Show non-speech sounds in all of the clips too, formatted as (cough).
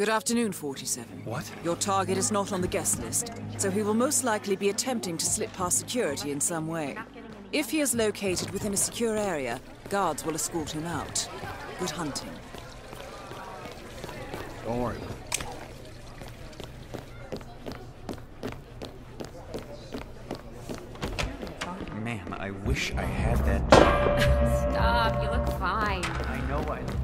Good afternoon, 47. What? Your target is not on the guest list, so he will most likely be attempting to slip past security in some way. If he is located within a secure area, guards will escort him out. Good hunting. Don't worry. Man, I wish I had that job. (laughs) Stop, you look fine. I know I.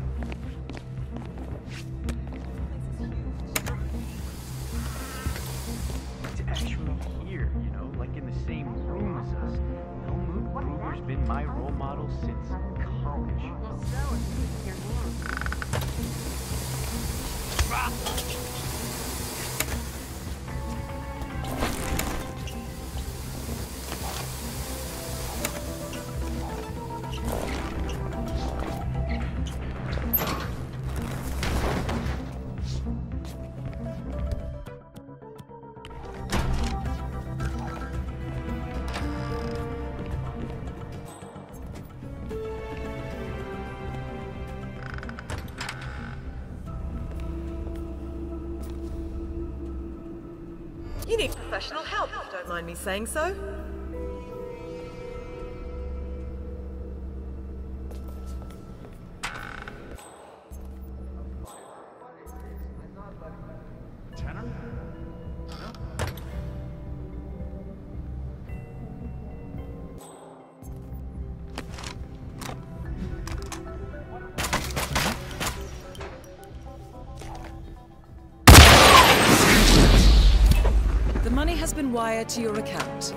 same room as us. Helmut Kruger's been my role model since college. You need professional help, don't mind me saying so. Has been wired to your account.